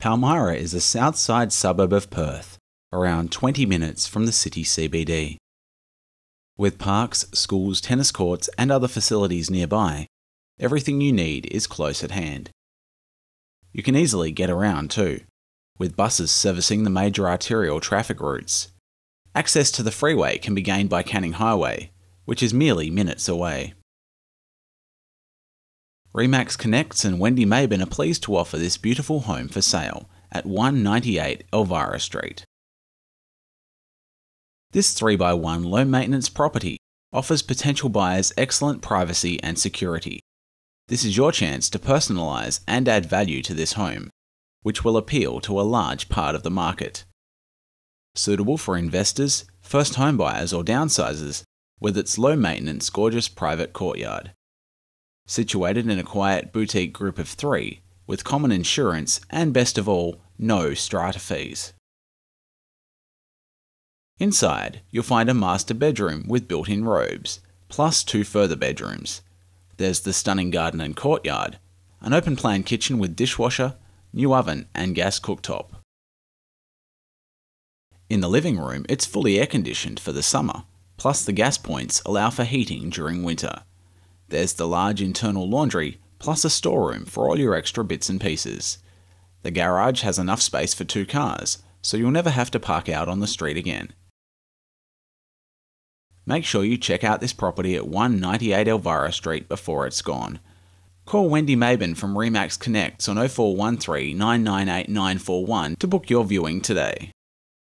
Palmyra is a south side suburb of Perth, around 20 minutes from the city CBD. With parks, schools, tennis courts, and other facilities nearby, everything you need is close at hand. You can easily get around too, with buses servicing the major arterial traffic routes. Access to the freeway can be gained by Canning Highway, which is merely minutes away. Remax Connects and Wendy Maben are pleased to offer this beautiful home for sale at 198 Elvira Street. This 3x1 low maintenance property offers potential buyers excellent privacy and security. This is your chance to personalise and add value to this home, which will appeal to a large part of the market. Suitable for investors, first home buyers, or downsizers with its low maintenance, gorgeous private courtyard situated in a quiet boutique group of three, with common insurance and, best of all, no strata fees. Inside, you'll find a master bedroom with built in robes, plus two further bedrooms. There's the stunning garden and courtyard, an open plan kitchen with dishwasher, new oven, and gas cooktop. In the living room, it's fully air conditioned for the summer, plus the gas points allow for heating during winter. There's the large internal laundry, plus a storeroom for all your extra bits and pieces. The garage has enough space for two cars, so you'll never have to park out on the street again. Make sure you check out this property at 198 Elvira Street before it's gone. Call Wendy Maben from Remax Connects on 0413 998 941 to book your viewing today.